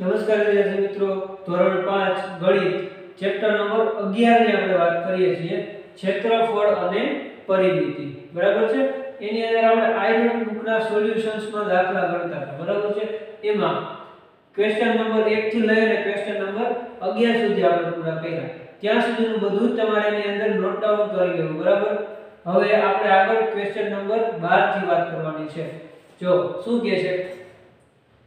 નમસ્કાર વિદ્યાર્થી મિત્રો, ધોરણ 5 ગણિત ચેપ્ટર નંબર 11 ની આપણે વાત કરીએ છીએ, ક્ષેત્રફળ અને પરિમિતિ. બરાબર છે? એની અંદર આપણે નોટ બુકના સોલ્યુશન્સમાં દાખલા ગણતા હતા. બરાબર છે? એમાં ક્વેશ્ચન નંબર 1 થી લઈને ક્વેશ્ચન નંબર 11 સુધી આપણે પૂરા કર્યા. ત્યાં સુધીનું બધું જ તમારે એની અંદર નોટ ડાઉન કરી લેવું. બરાબર? હવે આપણે આગળ ક્વેશ્ચન નંબર 12 થી વાત કરવાની છે. જો, શું કહે છે?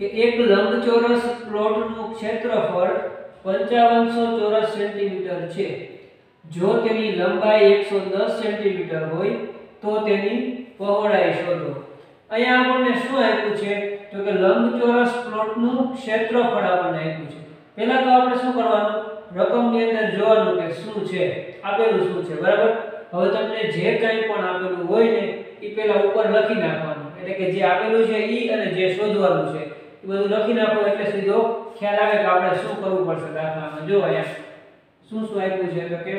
કે એક લંબચોરસ પ્લોટનું ક્ષેત્રફળ 5500 ચોરસ સેન્ટીમીટર છે. જો તેની લંબાઈ 110 સેન્ટીમીટર હોય, તો તેની પહોળાઈ શોધો. અહીંયા આપણને શું આપ્યું છે? તો કે લંબચોરસ પ્લોટનું ક્ષેત્રફળ આપણને આપ્યું છે. પહેલા તો આપણે શું કરવાનું? રકમની અંદર જોવાનું કે શું છે? આપેલું શું છે? બરાબર? હવે તમને જે કંઈ પણ આપેલું હોય ને એ પહેલા ઉપર લખી નાખવાનું. એટલે કે જે આપેલું છે એ અને જે શોધવાનું છે એ બધું લખી નાખો એટલે સીધો ખ્યાલ આવે કે આપણે શું કરવું પડશે દાખલામાં. જો અહીંયા શું શું આપ્યું છે? તો કે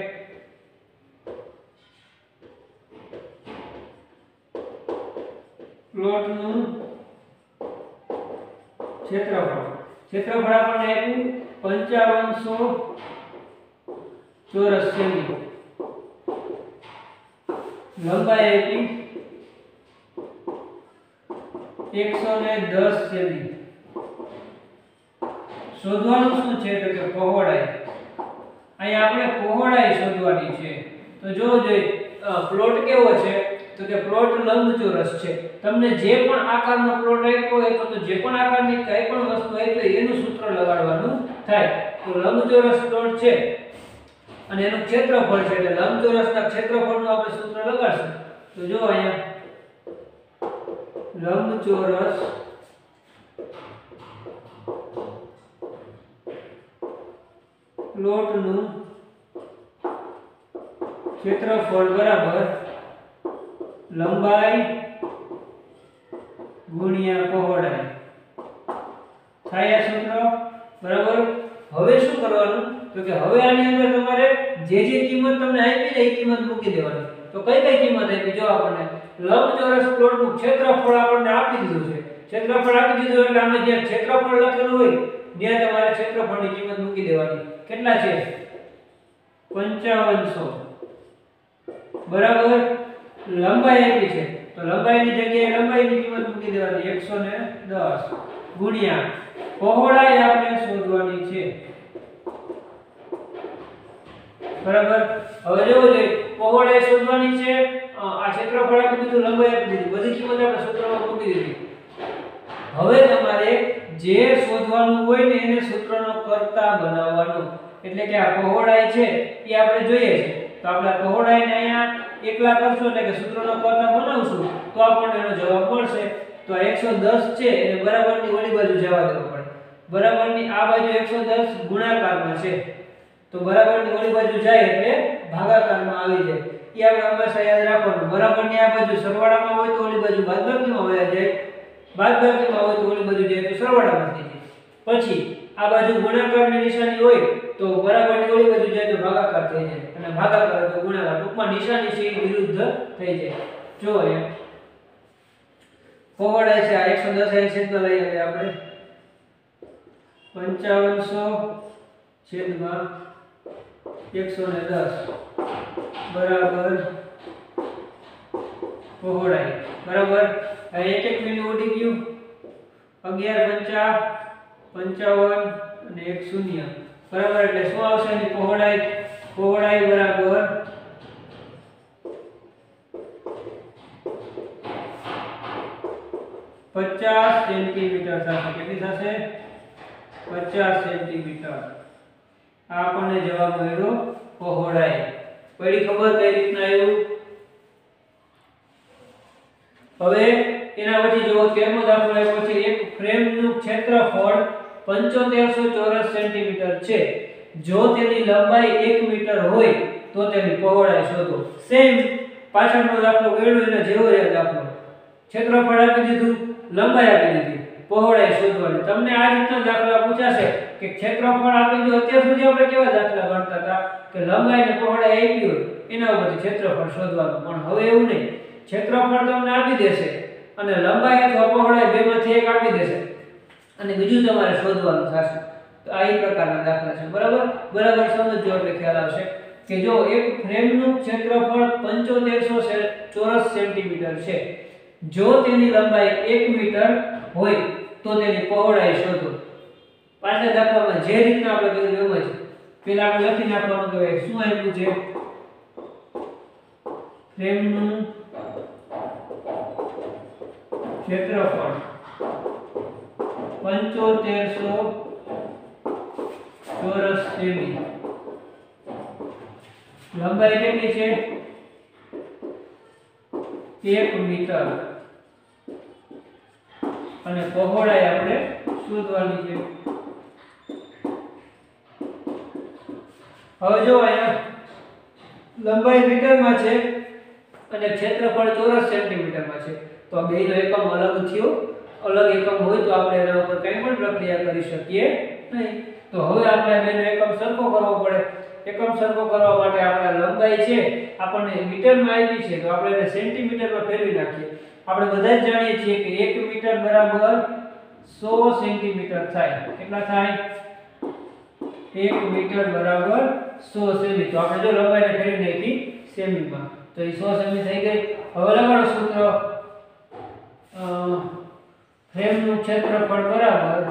પ્લોટનું ક્ષેત્રફળ. ક્ષેત્રફળ આપણને આપ્યું 5500 ચોરસ સેમી. લંબાઈ આપી 110 સેમી. શોધવાનું શું છે? તો કે પહોળાઈ. અહીંયા આપણે પહોળાઈ શોધવાની છે. તો જોવો જોઈએ પ્લોટ કેવો છે? તો કે પ્લોટ લંબચોરસ છે. તમને જે પણ આકારનો પ્લોટ આપ્યો હોય, તો જે પણ આકારની કઈ પણ વસ્તુ આપી તો એનું સૂત્ર લગાડવાનું થાય. તો લંબચોરસ પ્લોટ છે. અને એનું ક્ષેત્રફળ છે, એટલે લંબચોરસના ક્ષેત્રફળનું આપણે સૂત્ર લગાડશું. તો જો અહીંયા. લંબચોરસ પ્લોટનું ક્ષેત્રફળ બરાબર લંબાઈ ગુણ્યા પહોળાઈ. થાય આ સૂત્ર? બરાબર? હવે શું કરવાનું? તો કે હવે આની અંદર તમારે જે જે કિંમત તમને આપી છે એ કિંમત મૂકી દેવાની. તો કઈ કઈ કિંમત આપી? જો આપણને લંબચોરસ પ્લોટનું ક્ષેત્રફળ આપણને આપી દીધું છે. ક્ષેત્રફળ આપી દીધું એટલે આમાં જે ક્ષેત્રફળ લખેલું હોય, ત્યાં તમારે ક્ષેત્રફળની કિંમત મૂકી દેવાની. કેટલા છે? 5500 બરાબર? લંબાઈ આપી છે. તો લંબાઈની જગ્યાએ લંબાઈની કિંમત મૂકી દેવાની. 110 ગુણ્યા. પહોળાઈ આપણે શોધવાની છે. બરાબર? હવે જોવું જોઈએ. પહોળાઈ શોધવાની છે. આ ક્ષેત્રફળ આપી દીધું, લંબાઈ આપી દીધી. બધી કિંમત આપણે સૂત્રમાં મૂકી દીધી. હવે તમારે જે શોધવાનું હોય ને એને સૂત્રનો કર્તા બનાવવાનો. એટલે કે આ પહોળાઈ છે, એ આપણે જોઈએ છે. તો આપણે પહોળાઈને અહીંયા એકલા કરશું એટલે કે સૂત્રનો કર્તા બનાવશું, તો આપણને એનો જવાબ મળશે. તો આ 110 છે, એને બરાબરની ઓલી બાજુ જવા દેવું પડે. બરાબરની આ બાજુ 110 ગુણાકારમાં છે. તો બરાબરની ઓલી બાજુ જાય એટલે ભાગાકારમાં આવી જાય. એ આપણે હંમેશા યાદ રાખવાનું. બરાબરની આ બાજુ સરવાળામાં હોય તો ઓલી બાજુ બાદબાકીમાં વયા જાય. બાદબાકીમાં હોય તો ઓલું બધું જે તો સરવાળામાં થઈ જાય પછી આ બાજુ ગુણાકારની નિશાની હોય તો બરાબરની ઓલી બાજુ જાય તો ભાગાકાર થઈ જાય. અને ભાગાકાર તો ગુણાકાર. ટૂંકમાં નિશાની છે એ વિરુદ્ધ થઈ જાય. જો અહીંયા પહોળાઈ છે, આ 110 અહીં છેદમાં લઈ લઈએ આપણે. 5500 છેદમાં 110 બરાબર પહોળાઈ. બરાબર? એક એક મિનિટ ઉડી ગયું. 11 પંચા 55 અને એક શૂન્ય. બરાબર એટલે શું આવશે એની પહોળાઈ? પહોળાઈ બરાબર પચાસ સેન્ટીમીટર થશે કેટલી થશે? પચાસ સેન્ટીમીટર. આપણને જવાબ મળ્યો પહોળાઈ. પડી ખબર કઈ રીતના આવ્યું? હવે એના પછી જો તેરમો દાખલો આપ્યો છે એક ફ્રેમનું ક્ષેત્રફળ 7500 ચોરસ સેન્ટીમીટર છે. જો તેની લંબાઈ 1 મીટર હોય, તો તેની પહોળાઈ શોધો. સેમ પાછળનો દાખલો ગણ્યો એના જેવો જ દાખલો. ક્ષેત્રફળ આપી દીધું, લંબાઈ આપી દીધી, પહોળાઈ શોધવાની. તમને આ રીતના દાખલા પૂછાશે કે ક્ષેત્રફળ આપી દો, અત્યાર સુધી આપણે કેવા દાખલા ગણતા હતા? કે લંબાઈ અને પહોળાઈ આપી હોય, એના ઉપરથી ક્ષેત્રફળ શોધવાનું. પણ હવે એવું નહીં. ક્ષેત્રફળ તમને આપી દેશે. અને લંબાઈ અથવા પહોળાઈ બેમાંથી એક આપી દેશે. અને બીજું તમારે શોધવાનું થશે. તો આ એ પ્રકારના દાખલા છે. બરાબર? બરાબર સમજજો એટલે ખ્યાલ આવશે કે જો એક ફ્રેમનું ક્ષેત્રફળ 7500 ચોરસ સેન્ટીમીટર છે. જો તેની લંબાઈ 1 મીટર હોય, તો તેની પહોળાઈ શોધો. પાછલા દાખલામાં જે રીતના આપણે કીધું એમ જ. પહેલા આપણે લખી નાખવાનું કે શું આપ્યું છે? ફ્રેમનું ક્ષેત્રફળ પંચોતેરસો ચોરસ સેમી. લંબાઈ કેટલી છે? એક મીટર. અને પહોળાઈ આપણે શોધવાની છે. હવે જો અહીંયા લંબાઈ મીટરમાં છે અને ક્ષેત્રફળ ચોરસ સેન્ટીમીટરમાં છે. તો આ બેનો એકમ અલગ થયો. અલગ એકમ હોય તો આપણે એના ઉપર કંઈ પણ પ્રક્રિયા કરી શકીએ નહીં. તો હવે આપણે બેનો એકમ સરખો કરવો પડે. એકમ સરખો કરવા માટે આપણે લંબાઈ છે, આપણને મીટરમાં આવી છે, તો આપણે એને સેન્ટીમીટરમાં ફેરવી નાખીએ. આપણે બધા જ જાણીએ છીએ કે એક મીટર બરાબર સો સેન્ટીમીટર થાય. કેટલા થાય? એક મીટર બરાબર સો સેમી તો આપણે જો લંબાઈને ફેરવી નાખી સેમીમાં તો એ સો સેમી થઈ ગઈ. હવે લગાડો સૂત્ર. ફ્રેમનું ક્ષેત્રફળ બરાબર.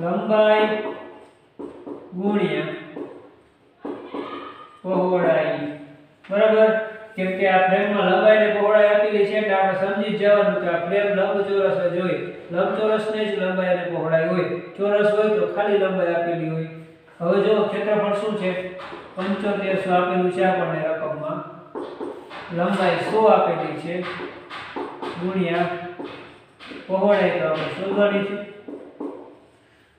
લંબાઈ ગુણ્યા પહોળાઈ. બરાબર? કેમ કે આ ફ્રેમમાં લંબાઈ ને પહોળાઈ આપેલી છે એટલે આપણે સમજી જવાનું કે આ ફ્રેમ લંબચોરસ જ હોય. લંબચોરસને જ લંબાઈ અને પહોળાઈ હોય. ચોરસ હોય તો ખાલી લંબાઈ આપેલી હોય. હવે જો ક્ષેત્રફળ શું છે? 7500 આપેલું છે આપણને રકમમાં? લંબાઈ 100 આપેલી છે. ગુણ્યા પહોળાઈ તો આપણે શોધવાની છે.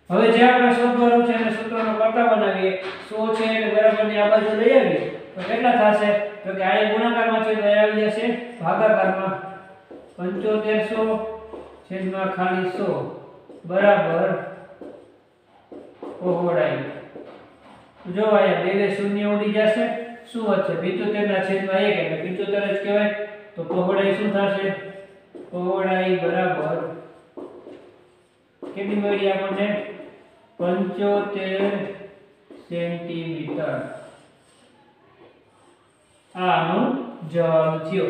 હવે જે આપણે શોધવાનું છે એને સૂત્રનો કર્તા બનાવીએ. 100 છે એટલે બરાબરની આ બાજુ લઈ આવીએ. તો કેટલા થશે? તો કે આ ગુણાકારમાં છે તો આવી જશે ભાગાકારમાં. 7500 છેદમાં ખાલી 100 બરાબર પહોળાઈ. જો અહીંયા બે બે શૂન્ય ઉડી જશે, શું વધશે 75 ના છેદમાં 1 એટલે 75 જ કહેવાય. તો પહોળાઈ શું થશે? પહોળાઈ બરાબર. કેટલી મળી આપણને? 75 સેન્ટીમીટર. આનું જવાબ થયો.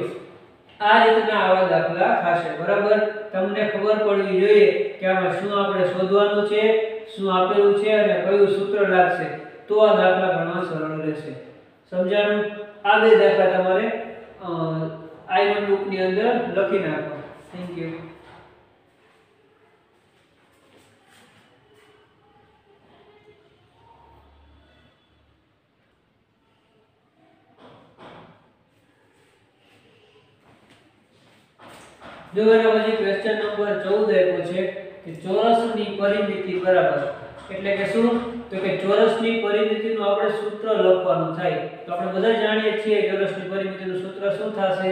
આ રીતના આવા દાખલા થશે, બરાબર? તમને ખબર પડવી જોઈએ કે આમાં શું આપણે શોધવાનું છે, શું આપેલું છે અને કયું સૂત્ર લાગશે. તો આ દાખલા ઘણા સરળ રહેશે. સમજાણું? આ બે દાખલા તમારે આઈ બુકની અંદર લખી નાખો થેન્ક યુ જો એના પછી ક્વેશ્ચન નંબર 14 આપ્યો છે કે ચોરસની પરિમિતિ બરાબર એટલે કે શું? તો કે ચોરસની પરિમિતિનું આપણે સૂત્ર લખવાનું થાય. તો આપણે બધા જાણીએ છીએ ચોરસની પરિમિતિનું સૂત્ર શું થશે?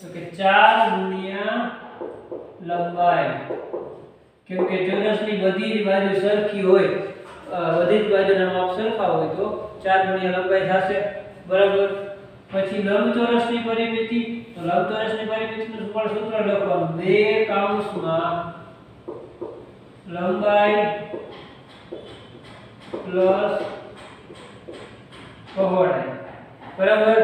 તો કે 4 ગુણ્યા લંબાઈ. કેમ કે ચોરસની બધી બાજુ સરખી હોય બધી જ બાજુના માપ સરખા હોય તો 4 ગુણ્યા લંબાઈ થશે. બરાબર? પછી લંબચોરસની પરિમિતિ, તો લંબચોરસની પરિમિતિનું પણ સૂત્ર લખવાનું. બે કૌંસમાં લંબાઈ પ્લસ પહોળાઈ બરાબર?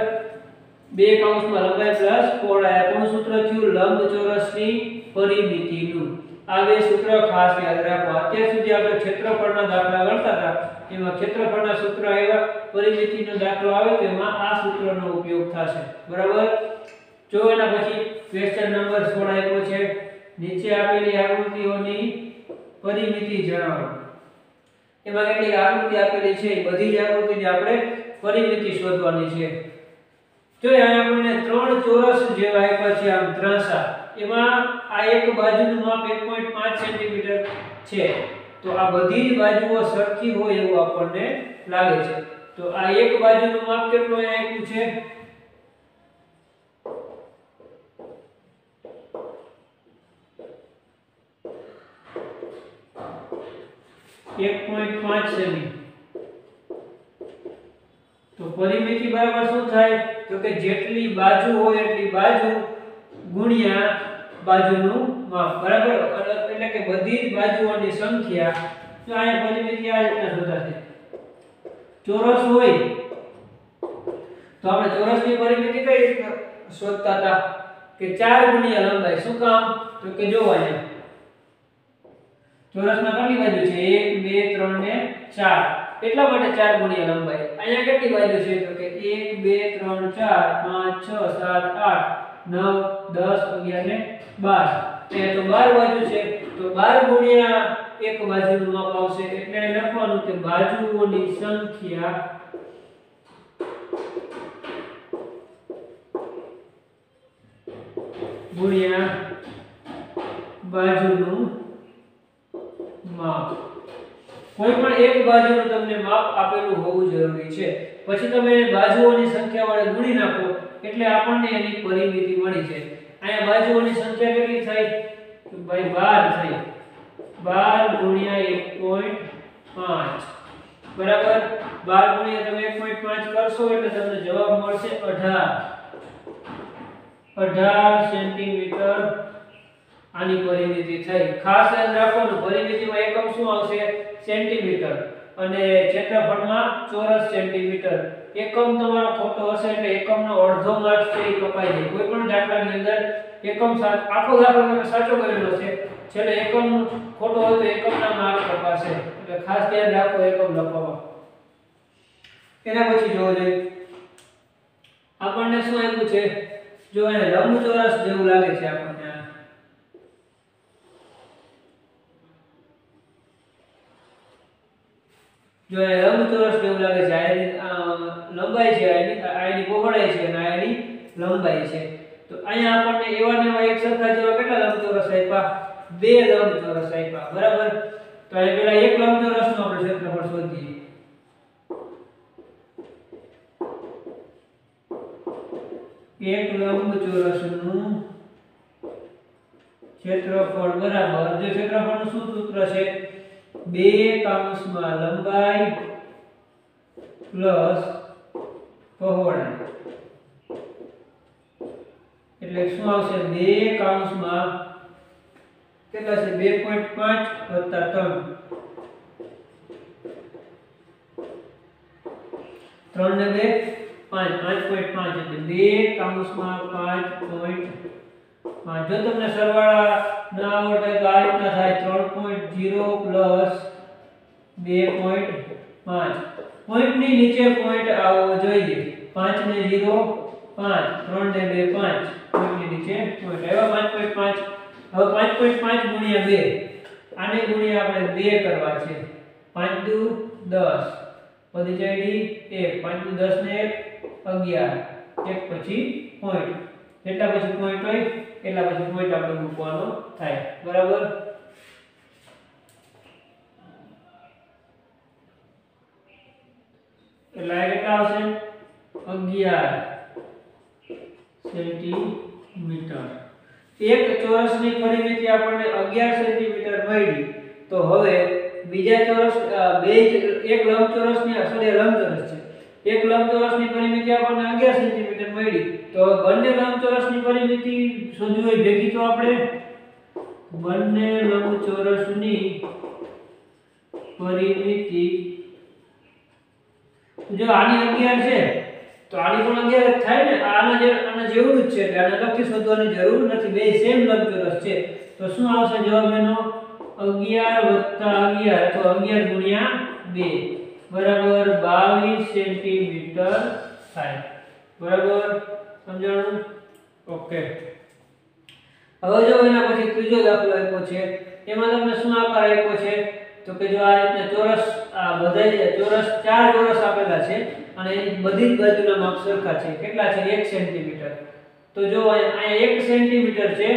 બે કૌંસમાં લંબાઈ પ્લસ પહોળાઈ આપણું સૂત્ર થયું? લંબચોરસની પરિમિતિનું. આ બે સૂત્ર ખાસ યાદ રાખો. અત્યાર સુધી આપણે ક્ષેત્રફળના દાખલા ગણતા હતા. એમાં ક્ષેત્રફળના સૂત્ર આવ્યા, પરિમિતિનો દાખલો આવે તો એમાં આ સૂત્રનો ઉપયોગ થશે. બરાબર? જો એના પછી ક્વેશ્ચન નંબર 16 આપ્યો છે. નીચે આપેલી આકૃતિઓની પરિમિતિ જણાવો. એમાં કેટલીક આકૃતિ આપેલી છે બધી જ આકૃતિને આપણે પરિમિતિ શોધવાની છે. જો અહીંયા આપણને ત્રણ ચોરસ જેવા આપ્યા છે, આમ ત્રાંસા, એમાં આ એક બાજુનું માપ 1.5 સેન્ટીમીટર છે. તો આ બધી જ બાજુઓ સરખી હોય એવું આપણને લાગે છે. તો આ એક બાજુનું માપ કેટલું અહીંયા આપ્યું છે? એક પોઈન્ટ પાંચ સેમી. તો પરિમિતિ બરાબર શું થાય? તો કે જેટલી બાજુ હોય એટલી બાજુ ગુણ્યા બાજુનું માપ. બરાબર? એટલે કે બધી જ બાજુઓની સંખ્યા, તો અહીંયા પરિમિતિ આ રીતના શોધાશે. ચોરસ હોય, તો આપણે ચોરસની પરિમિતિ કઈ શોધતા હતા? કે 4 ગુણ્યા લંબાઈ. શું કામ? તો કે જો અહીંયા ચોરસમાં કેટલી બાજુ છે? 1 2 3 ને 4 એટલા માટે 4 ગુણ્યા લંબાઈ. અહીંયા કેટલી બાજુ છે? તો કે 1 2 3 4 5 6 7 8 9 10 11 ને 12 એ તો 12 બાજુ છે. તો 12 ગુણ્યા એક બાજુનું માપ આવશે. એટલે લખવાનું કે બાજુઓની સંખ્યા ગુણ્યા બાજુનું માપ. કોઈ પણ એક બાજુનું તમને માપ આપેલું હોવું જરૂરી છે. પછી તમે એને બાજુઓની સંખ્યા વડે ગુણી નાખો એટલે આપણને એની પરિમિતિ મળી છે અહીંયા બાજુઓની સંખ્યા કેટલી થાય તો ભાઈ 12 થઈ. 12 ગુણ્યા 1.5 બરાબર? 12 ગુણ્યા તમે 1.5 કરશો એટલે તમને જવાબ મળશે 18 18 સેન્ટીમીટર આની પરિમિતિ થઈ. ખાસ યાદ રાખવાનું પરિમિતિમાં એકમ શું આવશે? સેન્ટીમીટર. અને ક્ષેત્રફળમાં ચોરસ સેન્ટીમીટર. એકમ તમારો ખોટો હશે એટલે એકમનો અડધો માર્ક છે એ કપાઈ જાય. કોઈ પણ દાખલાની અંદર એકમ સાચ આખો દાખલો તમે સાચો કરેલો છે. છેલ્લે એકમ ખોટો હોય તો એકમના માર્ક કપાશે. એટલે ખાસ ધ્યાન રાખો એકમ લખવામાં. એના પછી જોવો જોઈએ. આપણને શું આપ્યું છે? જો એને લંબચોરસ જેવું લાગે છે આપણને આ. જો એ લંબચોરસ જેવું લાગે છે આ એની લંબાઈ છે આ એની પહોળાઈ છે અને આ એની લંબાઈ છે. તો અહીંયા આપણને એવા ને એવા એક સરખા જેવા કેટલા લંબચોરસ આપ્યા બે લંબચોરસ આપ્યા બરાબર? તો અહીં પેલા એક લંબચોરસનું આપણે ક્ષેત્રફળ શોધીએ. એક લંબચોરસનું ક્ષેત્રફળ બરાબર, જે ક્ષેત્રફળનું શું સૂત્ર છે? બે કાઉન્સમાં લંબાઈ પ્લસ પહોળાઈ. એટલે શું આવશે? બે કાઉન્સમાં કેટલા છે? 2.5 વત્તા ત્રણ. ત્રણ ને બે, પાંચ. પાંચ પોઈન્ટ પાંચ એટલે બે કાઉન્સમાં પાંચ પોઈન્ટ પાંચ જો તમને સરવાળા ના આવડે તો આ રીતના થાય. ત્રણ પોઈન્ટ જીરો પ્લસ બે પોઈન્ટ પાંચ. પોઈન્ટની નીચે પોઈન્ટ આવવો જોઈએ. પાંચ ને જીરો પાંચ. ત્રણ ને બે, પાંચ. પોઈન્ટની નીચે પોઈન્ટ આવ્યા પાંચ પોઈન્ટ પાંચ. હવે પાંચ પોઈન્ટ પાંચ ગુણ્યા બે. આને ગુણ્યા આપણે બે કરવા છે. પાંચ દુ દસ. પછી જાય એક. પાંચ દુ દસ ને એક અગિયાર. એક પછી પોઈન્ટ જેટલા પછી પોઈન્ટ હોય, એટલા પછી પોઈન્ટ આપણે મૂકવાનો થાય. બરાબર? એટલે આ કેટલા આવશે? અગિયાર સેન્ટીમીટર. એક ચોરસની પરિમિતિ આપણને 11 સેન્ટીમીટર મળી. તો હવે બીજા ચોરસ બે એક લંબચોરસ લંબચોરસની સોરી લંબચોરસ છે. એક લંબચોરસની પરિમિતિ આપણને 11 સેન્ટીમીટર મળી. તો બંને લંબચોરસની પરિમિતિ શોધવી હોય ભેગી તો આપણે બંને લંબચોરસની પરિમિતિ જો આની 11 છે, તો આની પણ 11 થાય ને? આના જે, આના જેવું જ છે એટલે આને લખી શોધવાની જરૂર નથી. બે સેમ લંબચોરસ છે. તો શું આવશે જવાબ એનો? 11 11 તો 11 ગુણ્યા 2 બરાબર 22 સેન્ટીમીટર થાય. બરાબર? સમજાણું? ઓકે. હવે જો એના પછી ત્રીજો દાખલો આપ્યો છે, એમાં તમને શું આકાર આપ્યો છે? તો કે જો આ રીતે ચોરસ, આ બધા ચોરસ ચાર ચોરસ આપેલા છે અને એની બધી જ બાજુના માપ સરખા છે. કેટલા છે? 1 સેન્ટીમીટર. તો જો અહીંયા 1 સેન્ટીમીટર છે,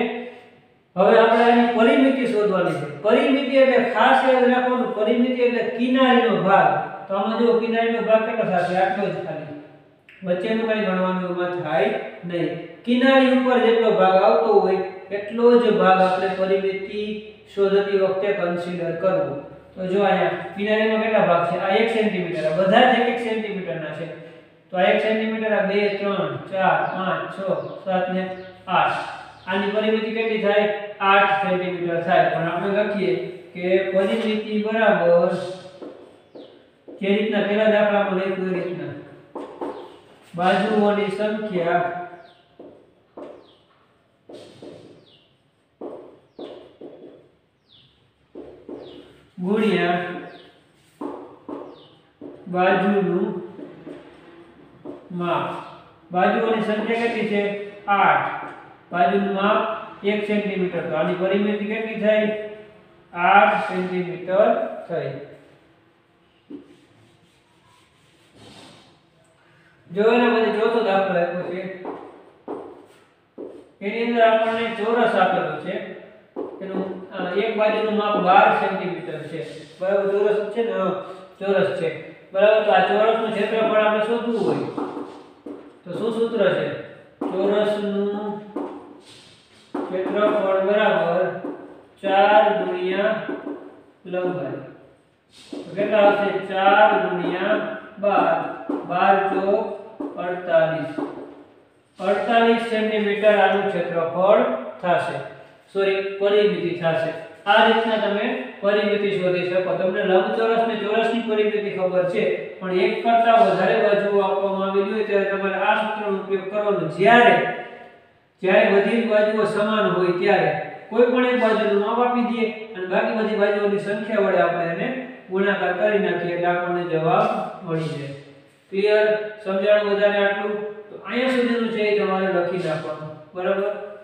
હવે આપણે આની પરિમિતિ શોધવાની છે. પરિમિતિ એટલે ખાસ યાદ રાખવાનું, પરિમિતિ એટલે કિનારીનો ભાગ. તો આમાં જો કિનારીનો ભાગ કેટલો થશે? આટલો જ ખાલી. વચ્ચેનું કઈ ગણવાનું એમાં થાય નહીં. કિનારી ઉપર જેટલો ભાગ આવતો હોય, એટલો જ ભાગ આપણે પરિમિતિ શોધતી વખતે કન્સિડર કરવો. તો જો અહીંયા કિનારીનો કેટલા ભાગ છે? આ 1 સેન્ટીમીટર બધા જ 1 સેન્ટીમીટરના છે. તો આ 1 સેન્ટીમીટર આ 2 3 4 5 6 7 ને 8 આની પરિમિતિ કેટલી થાય? 8 સેન્ટીમીટર થાય. પણ આપણે લખીએ કે પરિમિતિ બરાબર જે રીતના પહેલા દાખલામાં લખ્યું એ રીતના. બાજુઓની સંખ્યા ગુણ્યા બાજુનું માપ. બાજુઓની સંખ્યા કેટલી છે? 8 બાજુનું માપ 1 સેન્ટીમીટર. તો આની પરિમિતિ કેટલી થાય 8 સેન્ટીમીટર થઈ. જો એના પછી ચોથો દાખલો આપ્યો છે, એની અંદર આપણને ચોરસ આપેલો છે. એનું એક બાજુનું માપ 12 સેન્ટીમીટર છે. બરાબર ચોરસ છે ને? ચોરસ છે. બરાબર, તો આ ચોરસનું ક્ષેત્રફળ આપણે શોધવું હોય. તો શું સૂત્ર છે? ચોરસનું ક્ષેત્રફળ બરાબર 4 ગુણ્યા લંબાઈ. કેટલા આવશે? 4 ગુણ્યા 12 12 ચોક 48 48 સેન્ટીમીટર આનું ક્ષેત્રફળ થશે. સોરી પરિમિતિ થશે. આ રીતના તમે પરિમિતિ શોધી શકો. તમને લંબચોરસ ને ચોરસની પરિમિતિ ખબર છે, પણ એક કરતા વધારે બાજુઓ આપવામાં આવેલી હોય ત્યારે તમારે આ સૂત્રનો ઉપયોગ કરવાનો. જ્યારે જ્યારે બધી બાજુઓ સમાન હોય ત્યારે કોઈ પણ એક બાજુનું માપ આપી દઈએ અને બાકી બધી બાજુઓની સંખ્યા વડે આપણે એને ગુણાકાર કરી નાખીએ એટલે આપણને જવાબ મળી જાય. ક્લિયર સમજાણું વધારે આટલું? તો અહીંયા સુધીનું છે એ તમારે લખી નાખવાનું. બરાબર?